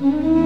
Mm-hmm.